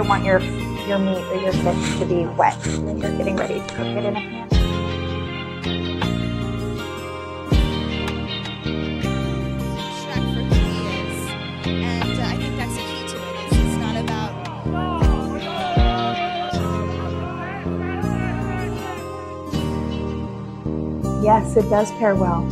Never want your your meat or your fish to be wet when you're getting ready to cook it in a pan. Yes, it does pair well.